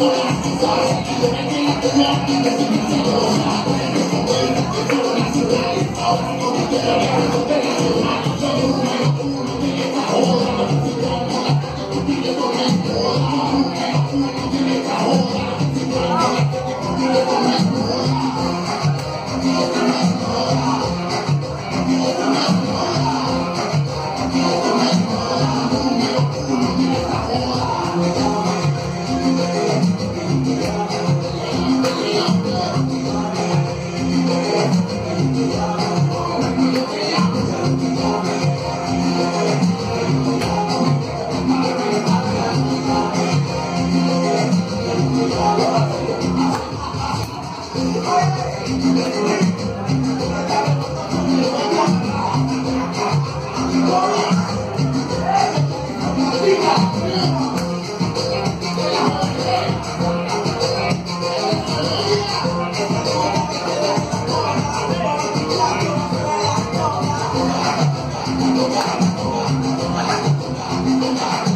Thank you. Wow.